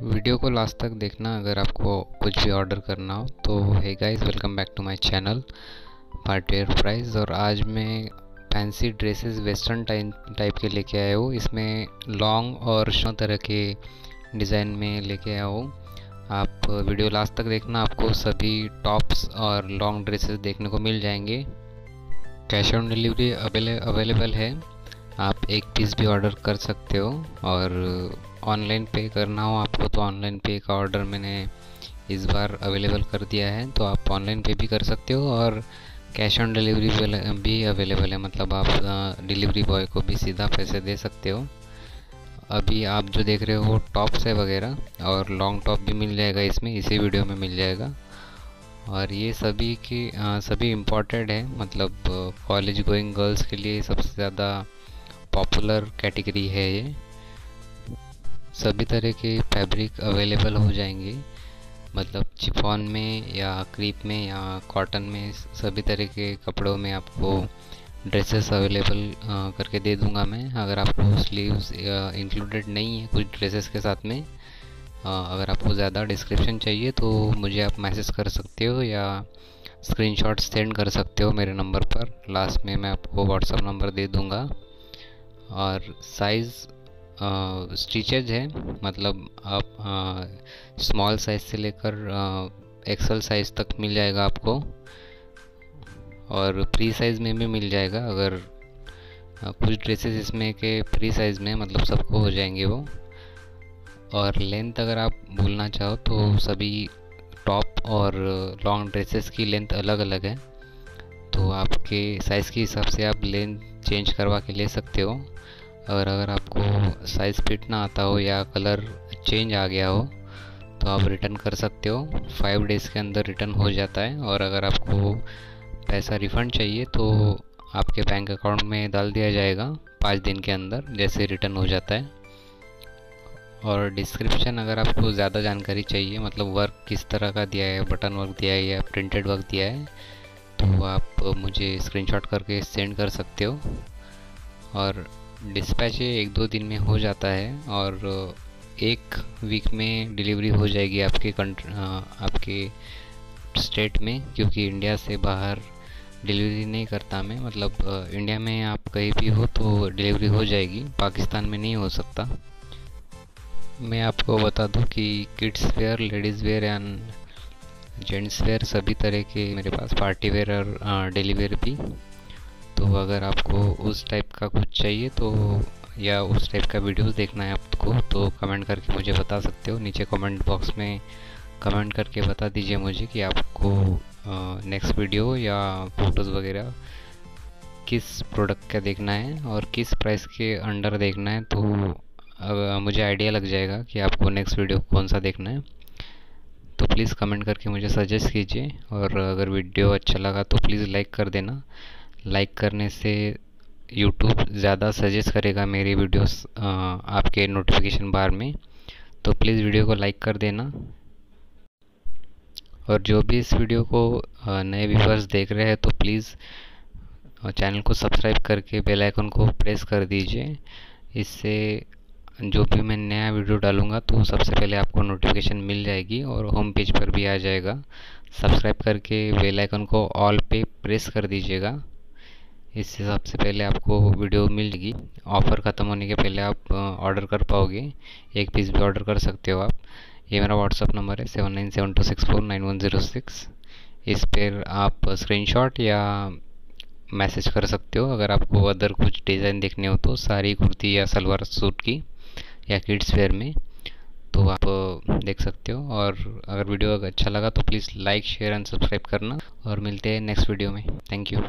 Video को last तक देखना, अगर आपको कुछ भी ऑर्डर करना हो तो है guys welcome back to my channel party wear price और आज मैं fancy dresses western type type के लेके आया हूँ। इसमें लॉन्ग और शो तरह के डिज़ाइन में लेके आया हूँ। आप वीडियो लास्ट तक देखना, आपको सभी टॉप्स और लॉन्ग ड्रेसेस देखने को मिल जाएँगे। कैश ऑन डिलीवरी अवेलेबल है। आप एक पीस भी ऑर्डर कर सकते हो और ऑनलाइन पे करना हो आपको तो ऑनलाइन पे का ऑर्डर मैंने इस बार अवेलेबल कर दिया है। तो आप ऑनलाइन पे भी कर सकते हो और कैश ऑन डिलीवरी भी अवेलेबल है। मतलब आप डिलीवरी बॉय को भी सीधा पैसे दे सकते हो। अभी आप जो देख रहे हो टॉप्स है वगैरह और लॉन्ग टॉप भी मिल जाएगा इसमें इसी वीडियो में मिल जाएगा। और ये सभी की आ, सभी इम्पोर्टेड है। मतलब कॉलेज गोइंग गर्ल्स के लिए सबसे ज़्यादा पॉपुलर कैटेगरी है ये। सभी तरह के फैब्रिक अवेलेबल हो जाएँगे। मतलब चिफॉन में या क्रीप में या कॉटन में सभी तरह के कपड़ों में आपको ड्रेसेस अवेलेबल करके दे दूँगा मैं। अगर आपको स्लीव्स इंक्लूडेड नहीं है कुछ ड्रेसेस के साथ में अगर आपको ज़्यादा डिस्क्रिप्शन चाहिए तो मुझे आप मैसेज कर सकते हो या स्क्रीनशॉट सेंड कर सकते हो मेरे नंबर पर। लास्ट में मैं आपको व्हाट्सअप नंबर दे दूँगा। और साइज़ स्टिचेज है मतलब आप स्मॉल साइज़ से लेकर एक्सल साइज़ तक मिल जाएगा आपको। और फ्री साइज़ में भी मिल जाएगा, अगर कुछ ड्रेसेस इसमें के फ्री साइज़ में मतलब सबको हो जाएँगे वो। और लेंथ अगर आप बोलना चाहो तो सभी टॉप और लॉन्ग ड्रेसेस की लेंथ अलग अलग है। तो आपके साइज़ के हिसाब से आप लेंथ चेंज करवा के ले सकते हो। और अगर आपको साइज़ फिट ना आता हो या कलर चेंज आ गया हो तो आप रिटर्न कर सकते हो। फाइव डेज़ के अंदर रिटर्न हो जाता है और अगर आपको पैसा रिफ़ंड चाहिए तो आपके बैंक अकाउंट में डाल दिया जाएगा पाँच दिन के अंदर, जैसे रिटर्न हो जाता है। और डिस्क्रिप्शन अगर आपको ज़्यादा जानकारी चाहिए मतलब वर्क किस तरह का दिया है बटन वर्क दिया है या प्रिंटेड वर्क दिया है तो आप मुझे स्क्रीनशॉट करके सेंड कर सकते हो। और डिस्पैच एक दो दिन में हो जाता है और एक वीक में डिलीवरी हो जाएगी आपके कंट्री आपके स्टेट में, क्योंकि इंडिया से बाहर डिलीवरी नहीं करता मैं। मतलब इंडिया में आप कहीं भी हो तो डिलीवरी हो जाएगी, पाकिस्तान में नहीं हो सकता। मैं आपको बता दूँ कि kids wear ladies wear and gents wear सभी तरह के मेरे पास पार्टी वेयर और डेली वेयर भी तो अगर आपको उस टाइप का कुछ चाहिए तो या उस टाइप का वीडियोस देखना है आपको तो कमेंट करके मुझे बता सकते हो। नीचे कमेंट बॉक्स में कमेंट करके बता दीजिए मुझे कि आपको नेक्स्ट वीडियो या फ़ोटोज़ वगैरह किस प्रोडक्ट का देखना है और किस प्राइस के अंडर देखना है। तो अब मुझे आइडिया लग जाएगा कि आपको नेक्स्ट वीडियो कौन सा देखना है। तो प्लीज़ कमेंट करके मुझे सजेस्ट कीजिए और अगर वीडियो अच्छा लगा तो प्लीज़ लाइक कर देना। लाइक करने से यूट्यूब ज़्यादा सजेस्ट करेगा मेरी वीडियोस आपके नोटिफिकेशन बार में। तो प्लीज़ वीडियो को लाइक कर देना। और जो भी इस वीडियो को नए व्यूवर्स देख रहे हैं तो प्लीज़ चैनल को सब्सक्राइब करके बेल आइकन को प्रेस कर दीजिए। इससे जो भी मैं नया वीडियो डालूँगा तो सबसे पहले आपको नोटिफिकेशन मिल जाएगी और होम पेज पर भी आ जाएगा। सब्सक्राइब करके बेल आइकन को ऑल पे प्रेस कर दीजिएगा। इससे सबसे पहले आपको वीडियो मिल जाएगी। ऑफ़र ख़त्म होने के पहले आप ऑर्डर कर पाओगे। एक पीस भी ऑर्डर कर सकते हो आप। ये मेरा व्हाट्सअप नंबर है seven nine seven two six four nine one zero six इस पर आप स्क्रीनशॉट या मैसेज कर सकते हो। अगर आपको अदर कुछ डिज़ाइन देखने हो तो सारी कुर्ती या सलवार सूट की या किड्स वेयर में तो आप देख सकते हो। और अगर वीडियो अगर अच्छा लगा तो please like share and subscribe करना। और मिलते हैं नेक्स्ट वीडियो में। Thank you